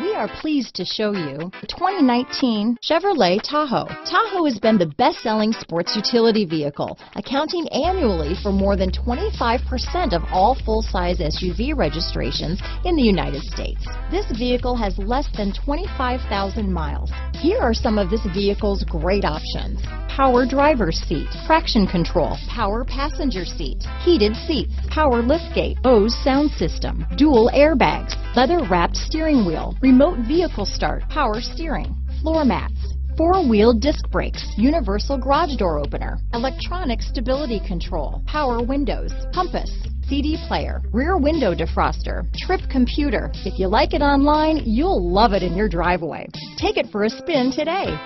We are pleased to show you the 2019 Chevrolet Tahoe. Tahoe has been the best-selling sports utility vehicle, accounting annually for more than 25% of all full-size SUV registrations in the United States. This vehicle has less than 25,000 miles. Here are some of this vehicle's great options. Power driver's seat, traction control, power passenger seat, heated seats, power liftgate, Bose sound system, dual airbags, leather wrapped steering wheel, remote vehicle start, power steering, floor mats, four-wheel disc brakes, universal garage door opener, electronic stability control, power windows, compass, CD player, rear window defroster, trip computer. If you like it online, you'll love it in your driveway. Take it for a spin today.